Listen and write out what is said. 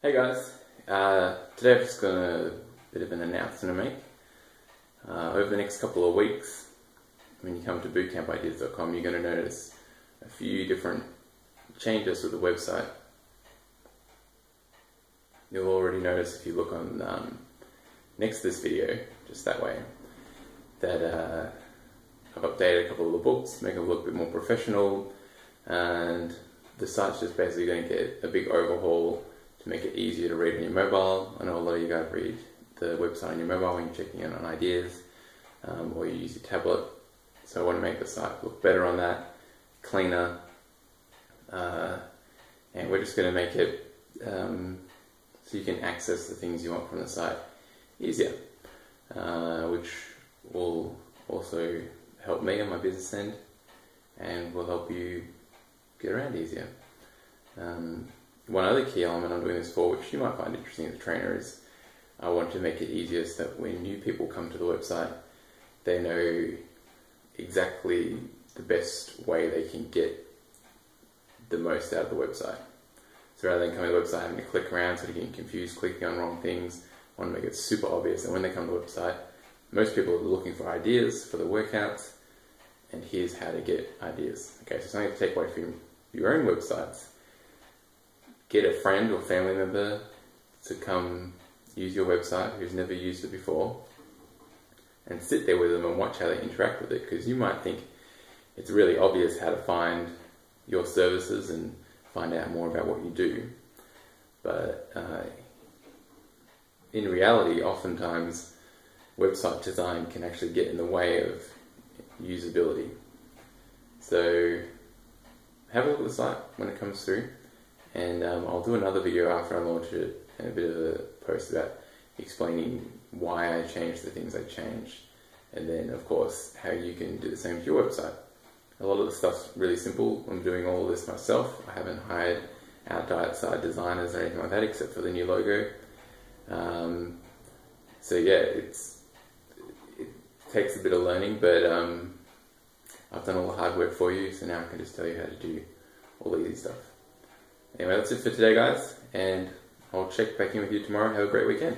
Hey guys, uh, today I've just got a bit of an announcement to make. Uh, over the next couple of weeks, when you come to bootcampideas.com, you're going to notice a few different changes to the website. You'll already notice if you look on um, next to this video, just that way, that uh, I've updated a couple of the books, make them look a bit more professional, and the site's just basically going to get a big overhaul make it easier to read on your mobile. I know a lot of you guys read the website on your mobile when you're checking in on ideas, um, or you use your tablet. So I want to make the site look better on that, cleaner, uh, and we're just going to make it um, so you can access the things you want from the site easier, uh, which will also help me on my business end and will help you get around easier. Um, one other key element I'm doing this for, which you might find interesting as a trainer, is I want to make it easier so that when new people come to the website, they know exactly the best way they can get the most out of the website. So rather than coming to the website having to click around, sort of getting confused, clicking on wrong things, I want to make it super obvious. And when they come to the website, most people are looking for ideas for the workouts, and here's how to get ideas. Okay, so something to take away from your own websites. Get a friend or family member to come use your website who's never used it before and sit there with them and watch how they interact with it because you might think it's really obvious how to find your services and find out more about what you do. But uh, in reality, oftentimes website design can actually get in the way of usability. So have a look at the site when it comes through, and um, I'll do another video after I launch it and a bit of a post about explaining why I changed the things I changed, and then of course how you can do the same with your website. A lot of the stuff's really simple. I'm doing all this myself. I haven't hired out outside designers or anything like that, except for the new logo. Um, so yeah, it's it takes a bit of learning, but um, I've done all the hard work for you, so now I can just tell you how to do all the easy stuff. Anyway, that's it for today, guys, and I'll check back in with you tomorrow. Have a great weekend.